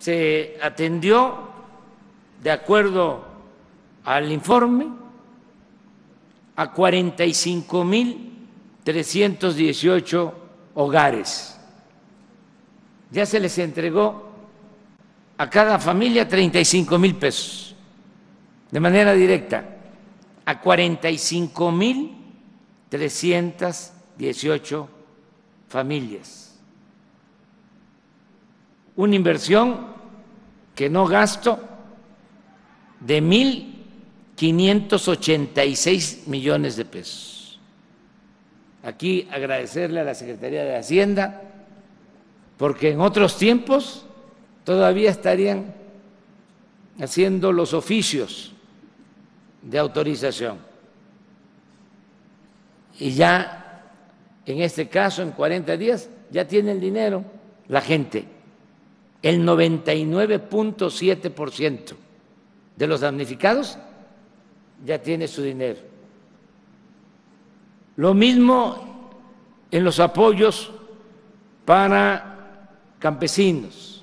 se atendió, de acuerdo al informe, a 45.318 hogares. Ya se les entregó a cada familia 35 mil pesos de manera directa a 45 mil 318 familias. Una inversión que no gasto de 1.586 millones de pesos. Aquí agradecerle a la Secretaría de Hacienda porque en otros tiempos todavía estarían haciendo los oficios de autorización. Y ya, en este caso, en 40 días, ya tiene el dinero la gente. El 99.7% de los damnificados ya tiene su dinero. Lo mismo en los apoyos para campesinos.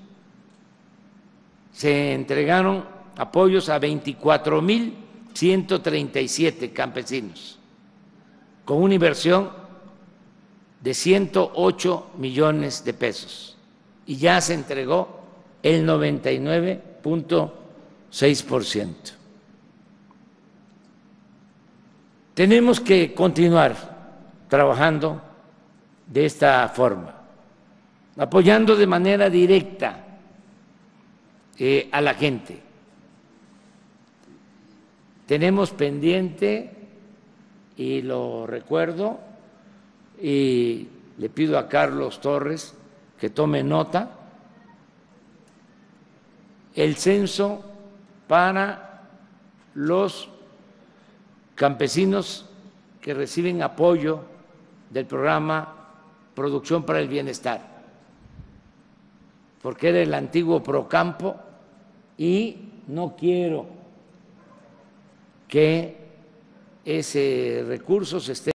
Se entregaron apoyos a 24.137 campesinos, con una inversión de 108 millones de pesos. Y ya se entregó el 99.6%. Tenemos que continuar trabajando de esta forma, apoyando de manera directa eh, a la gente. Tenemos pendiente, y lo recuerdo, y le pido a Carlos Torres que tome nota, el censo para los campesinos que reciben apoyo del programa Producción para el Bienestar, porque era el antiguo Procampo y no quiero que ese recurso se esté